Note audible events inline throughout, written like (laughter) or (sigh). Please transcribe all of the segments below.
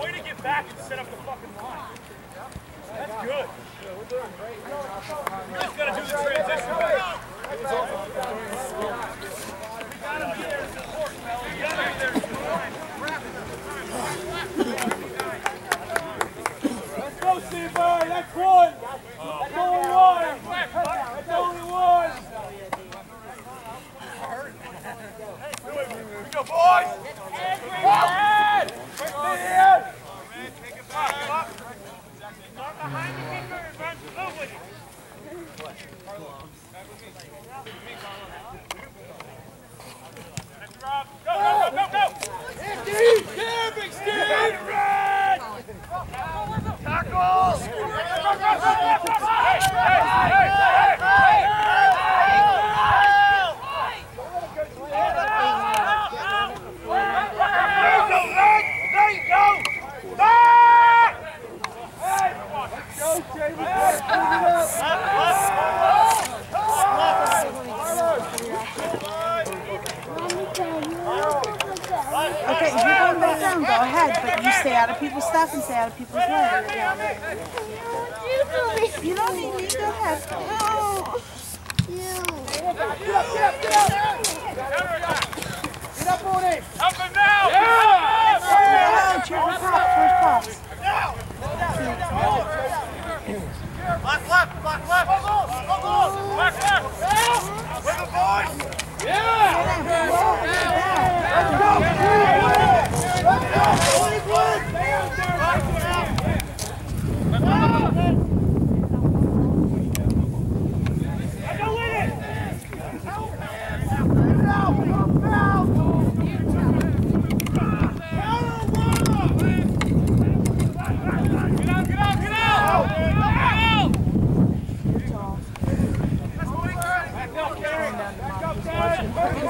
Way to get back and set up the fucking line. That's good. We just gotta do the transition. We gotta be there to support, Mel. We gotta be there to support. Let's go, Steve Boy. That's one. That's only one. That's only one. We go, boys. Ed! Quick, Ed! Behind the kicker and run smoothly. That's Rob. Go, go, go, go, go! Steve! Yeah, big Steve! Tackle! Hey, hey, hey, hey, There you go! Back! Okay, if you're going back down, go ahead, but you stay out of people's stuff and stay out of people's way. You don't need me, go ahead. Oh. Help him now! Oh, cheer for pops, where's pops? Block left, block left! Block left! With the boys! Go with it! Get out, get out, get out! Get out!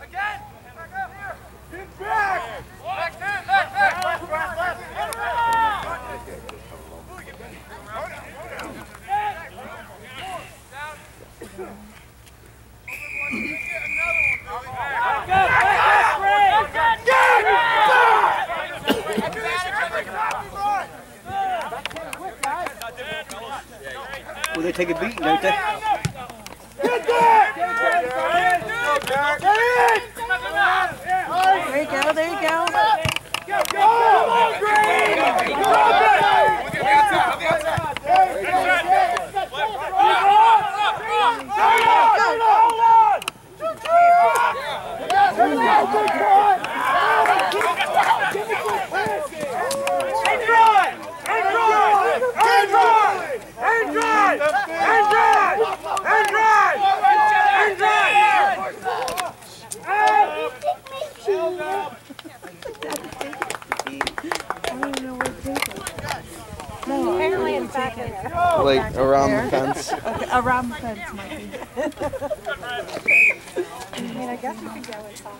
Again! Back up here! Get back! Back to, back, back! Left, left, left! Well, they take a beating, don't they? There you go, there you go. I don't know where to take it. No, apparently it's back in. Like around the fence. (laughs) Okay, around the fence might be. I mean, I guess we could go inside.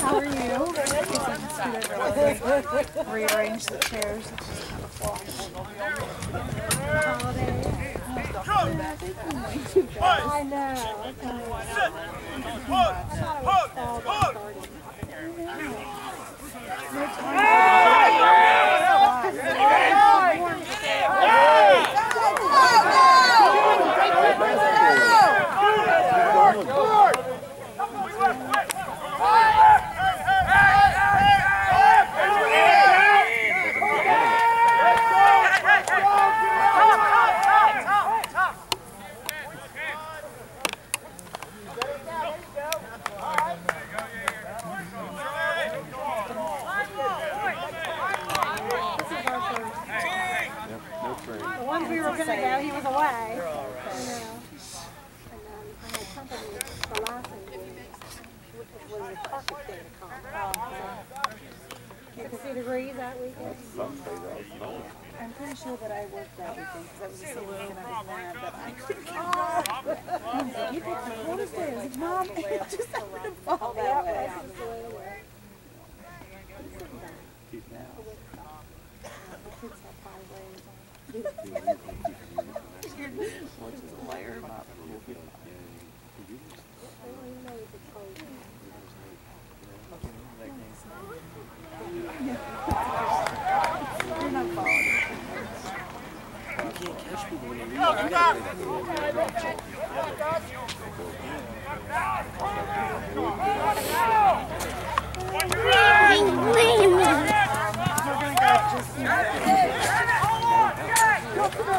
How are you? Rearrange the chairs. It's just kind of fly. I know. Hook! Hook! Hook! Hey, hey, hey, hey, hey! And then I had company the last thing which was a carpet day to come. Degrees that weekend. I'm pretty sure that I worked (laughs) that weekend because I was the same weekend I was mad that I couldn't like, you picked the coldest day. I was like, Mom, it just happened to fall that way. License the way to wear. The kids have five ways on.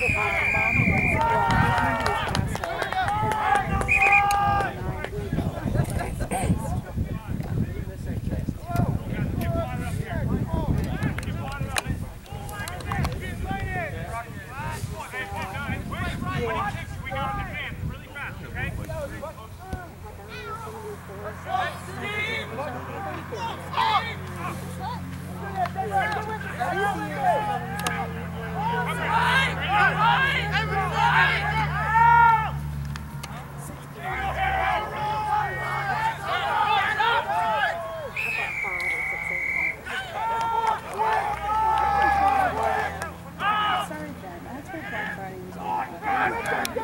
We. Amen.